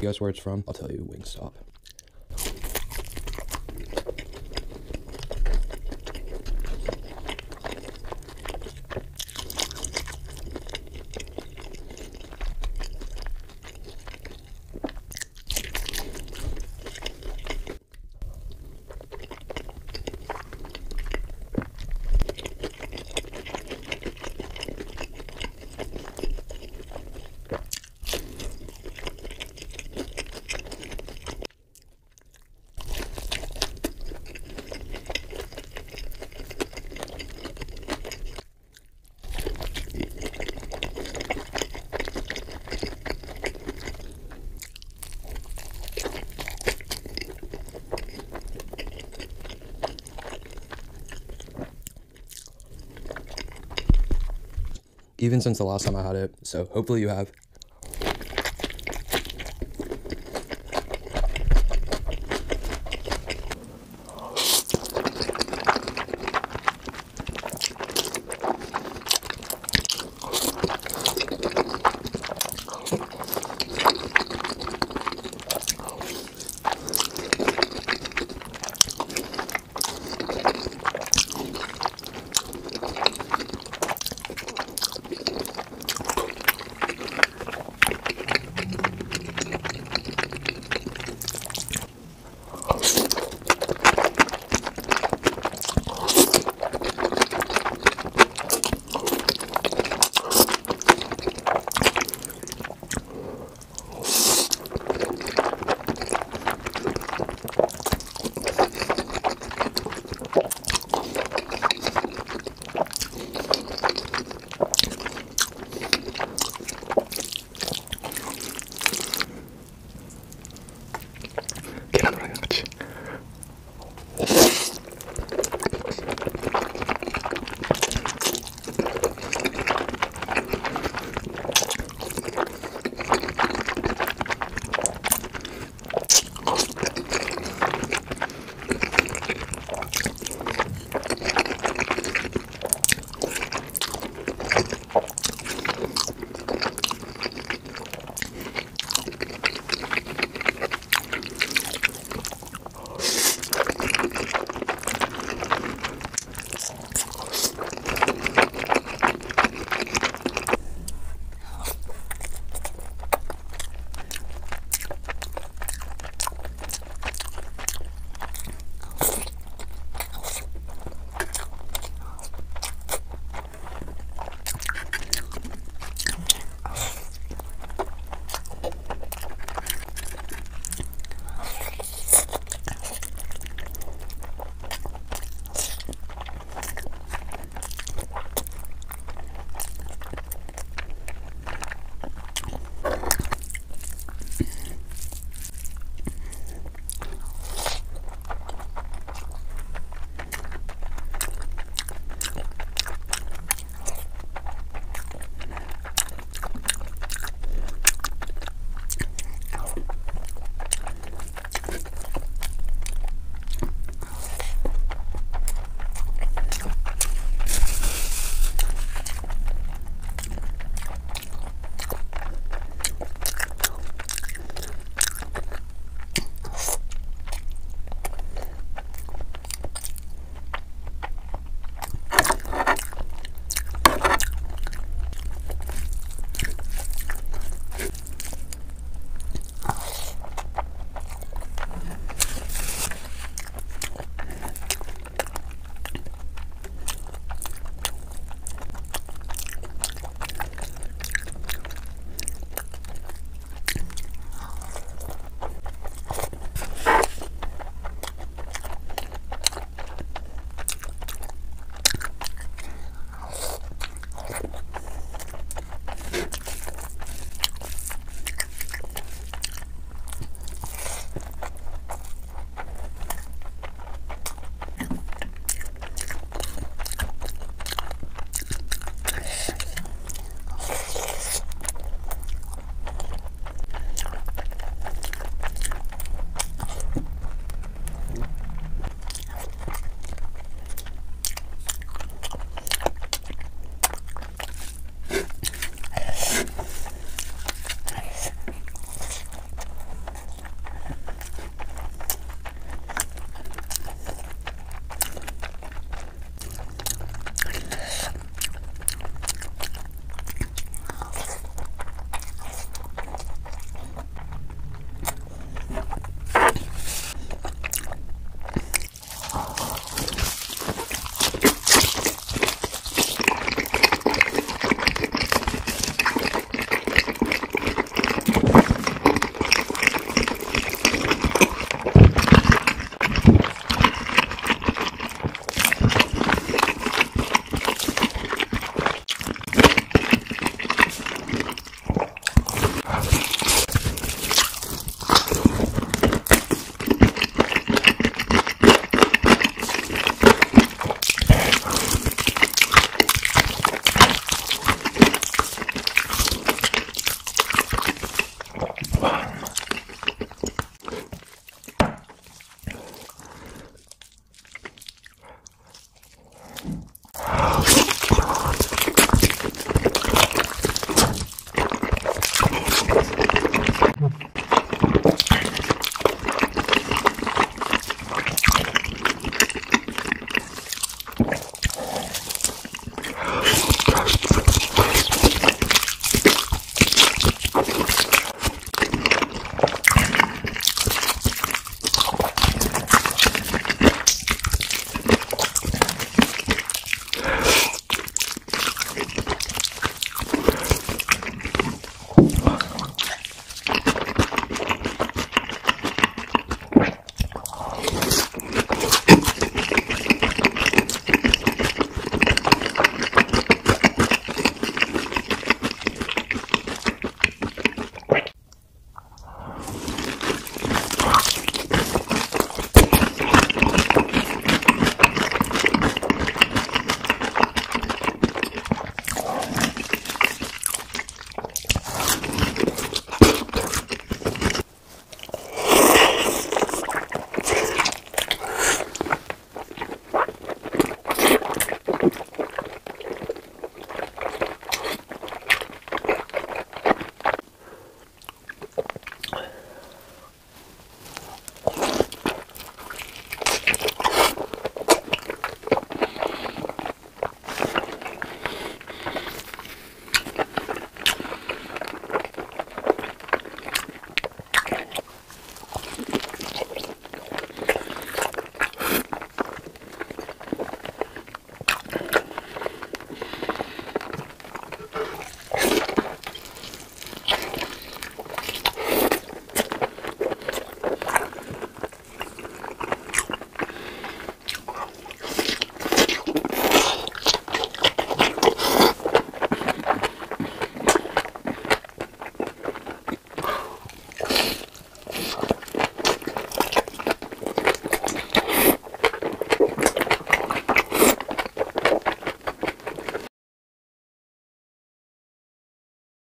guess where it's from? I'll tell you, Wingstop. Even since the last time I had it. So hopefully you have you